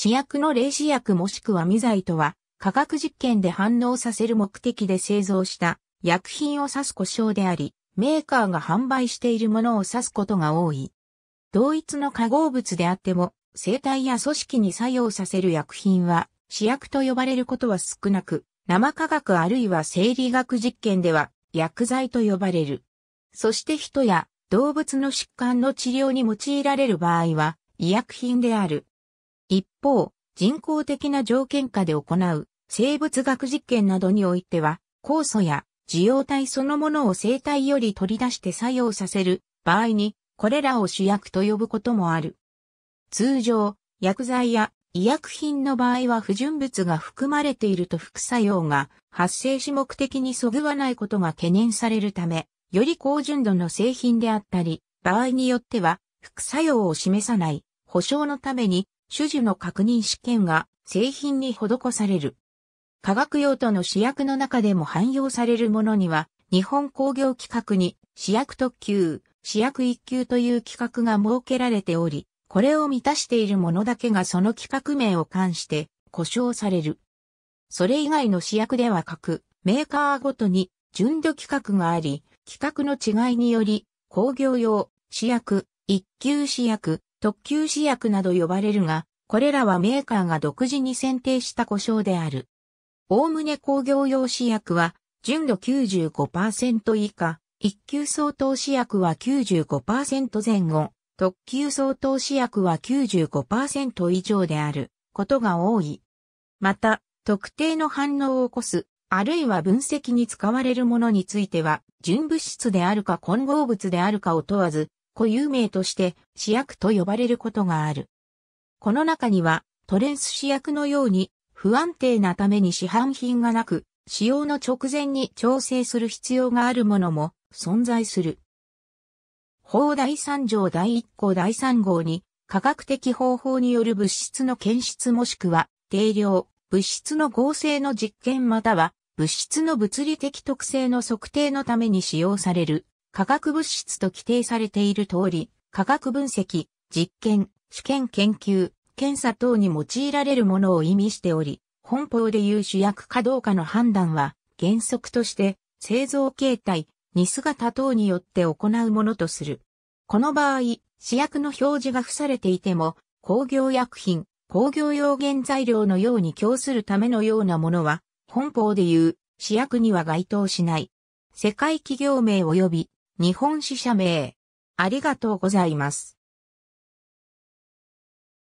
試薬の霊試薬もしくは未剤とは、化学実験で反応させる目的で製造した薬品を指す故障であり、メーカーが販売しているものを指すことが多い。同一の化合物であっても、生体や組織に作用させる薬品は、試薬と呼ばれることは少なく、生化学あるいは生理学実験では、薬剤と呼ばれる。そして人や動物の疾患の治療に用いられる場合は、医薬品である。一方、人工的な条件下で行う生物学実験などにおいては、酵素や受容体そのものを生体より取り出して作用させる場合に、これらを主薬と呼ぶこともある。通常、薬剤や医薬品の場合は不純物が含まれていると副作用が発生し目的にそぐわないことが懸念されるため、より高純度の製品であったり、場合によっては副作用を示さない保証のために種樹の確認試験が製品に施される。化学用途の試薬の中でも汎用されるものには、日本工業規格に試薬特級、試薬一級という規格が設けられており、これを満たしているものだけがその規格名を冠して故障される。それ以外の試薬では各メーカーごとに純度規格があり、規格の違いにより工業用、試薬、一級試薬、特級試薬など呼ばれるが、これらはメーカーが独自に選定した故障である。おおむね工業用試薬は、純度95%以下、一級相当試薬は95%前後、特級相当試薬は95%以上であることが多い。また、特定の反応を起こす、あるいは分析に使われるものについては、純物質であるか混合物であるかを問わず、固有名として試薬と呼ばれることがある。この中にはトレンス試薬のように不安定なために市販品がなく、使用の直前に調整する必要があるものも存在する。法第三条第一項第三号に科学的方法による物質の検出もしくは定量、物質の合成の実験または物質の物理的特性の測定のために使用される化学物質と規定されている通り、化学分析、実験、試験研究、検査等に用いられるものを意味しており、本法でいう主役かどうかの判断は、原則として製造形態、似姿等によって行うものとする。この場合、試薬の表示が付されていても、工業薬品、工業用原材料のように供するためのようなものは、本法でいう試薬には該当しない。世界企業名及び日本支社名。ありがとうございます。